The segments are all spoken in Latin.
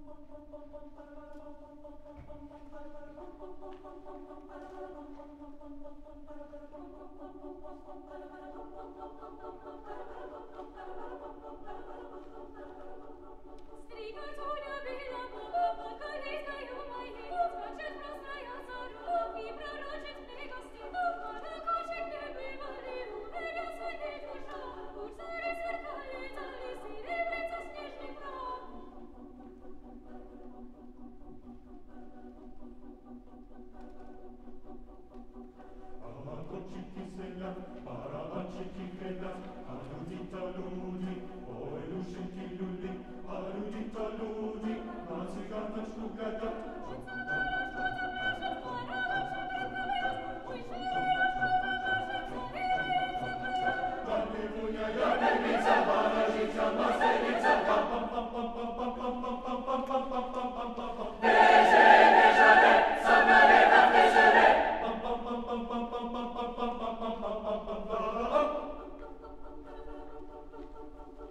Thank you. Ludi, Ludi, Ludi, Ludi, Ludi, Ludi, Ludi, Ludi, Ludi, Ludi, Ludi, Ludi,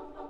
Oh!